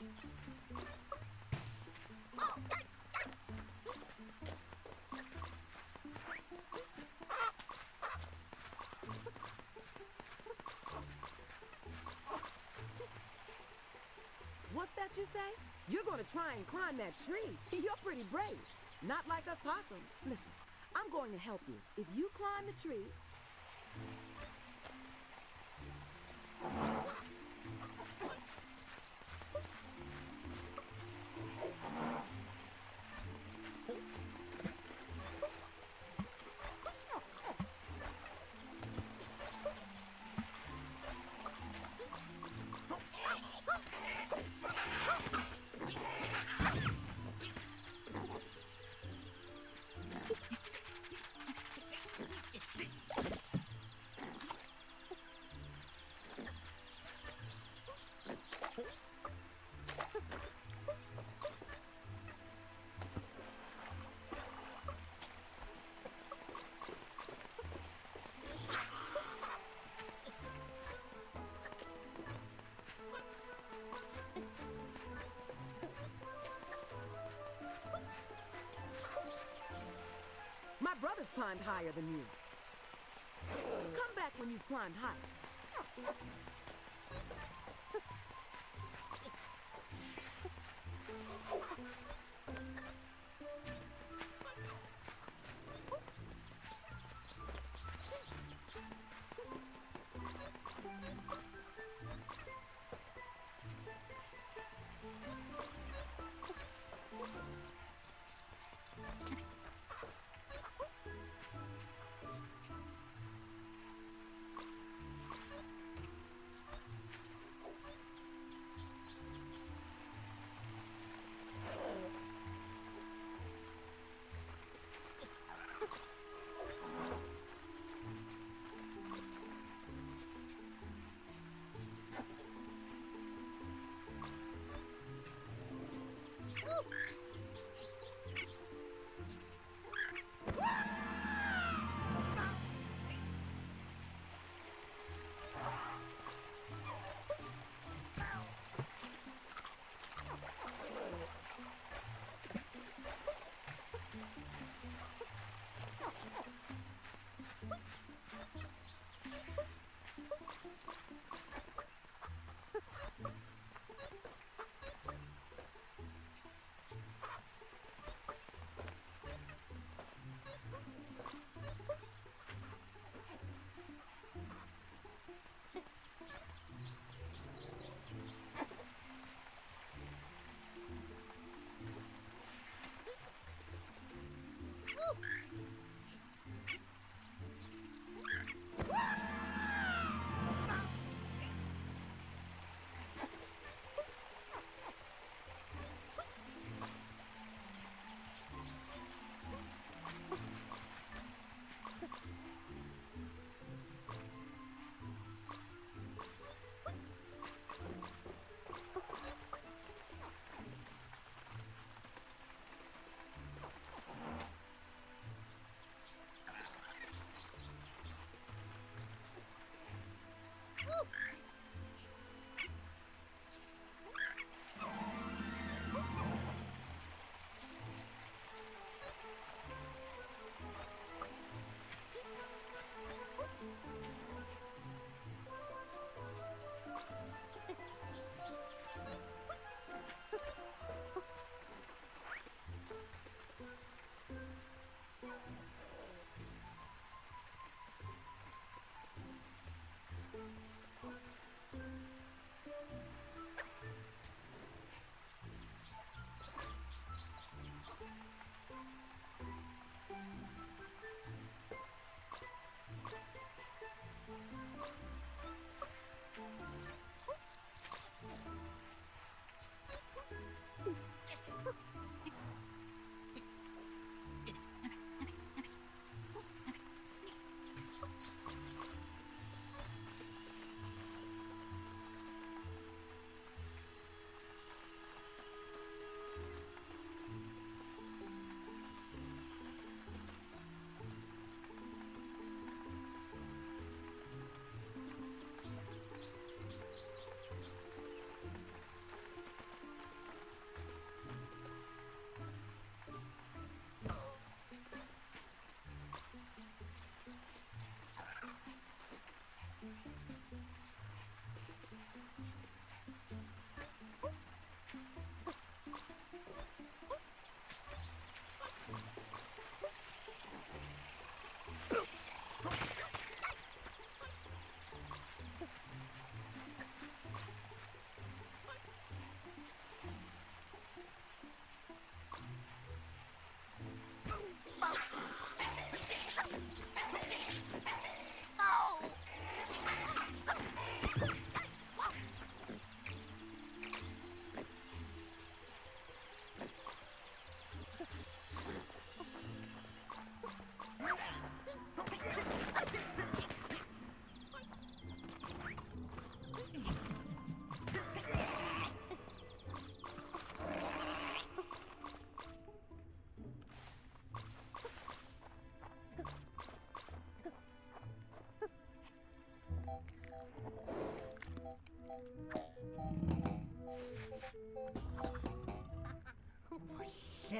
What's that you say? You're gonna try and climb that tree. You're pretty brave. Not like us possums. Listen, I'm going to help you. If you climb the tree, climbed higher than you. Come back when you've climbed higher.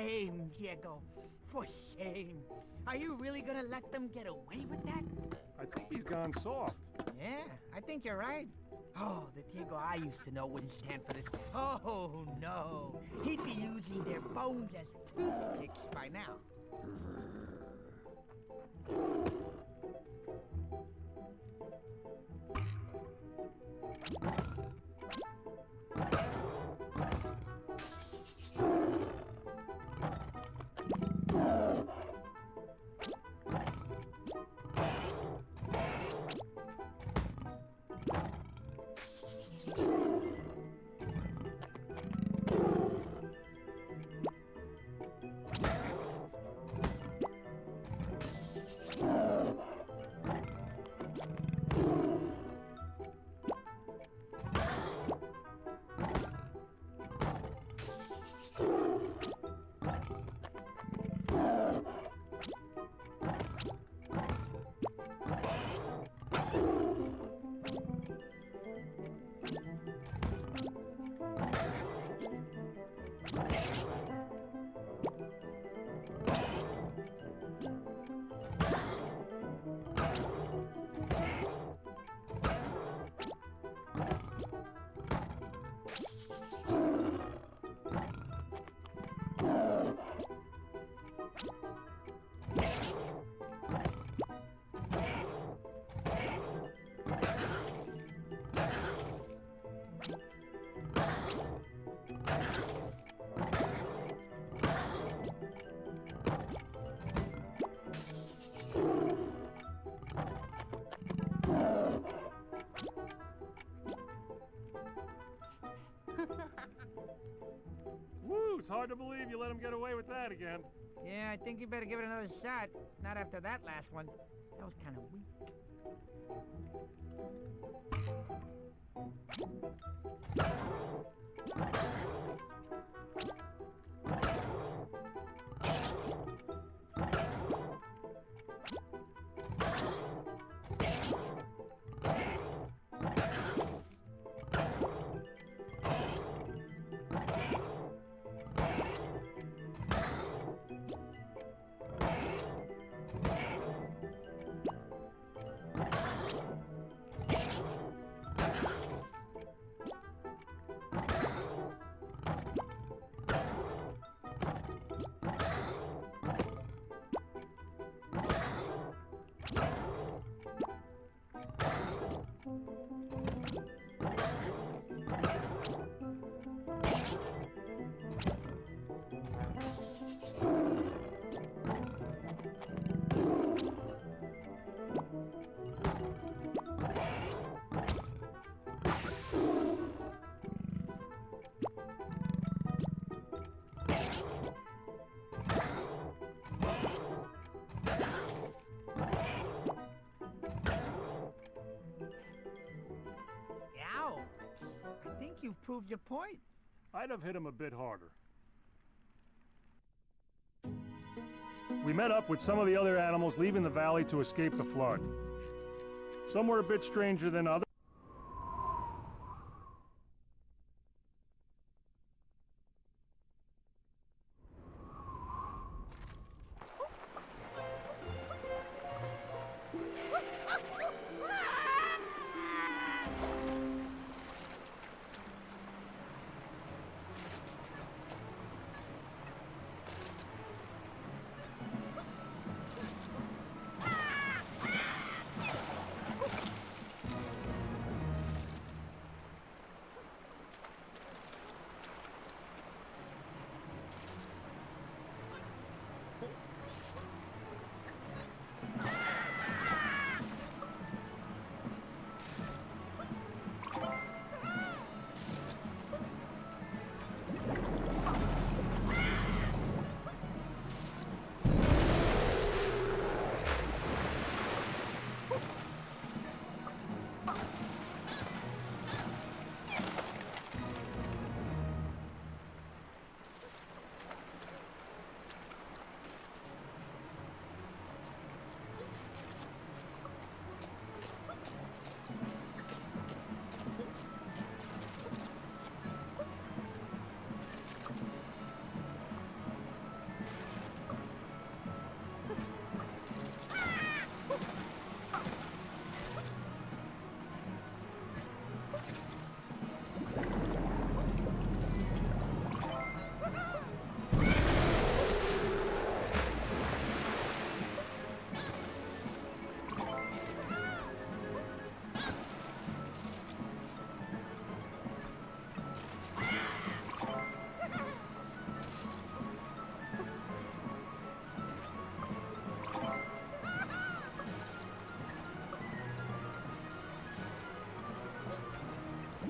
Shame, Diego. For shame. Are you really gonna let them get away with that? I think he's gone soft. Yeah, I think you're right. Oh, the Diego I used to know wouldn't stand for this. Oh, no. He'd be using their bones as toothpicks by now. Believe you let him get away with that again. Yeah, I think you better give it another shot. Not after that last one. That was kind of weak. You've proved your point. I'd have hit him a bit harder. We met up with some of the other animals leaving the valley to escape the flood. Some were a bit stranger than others.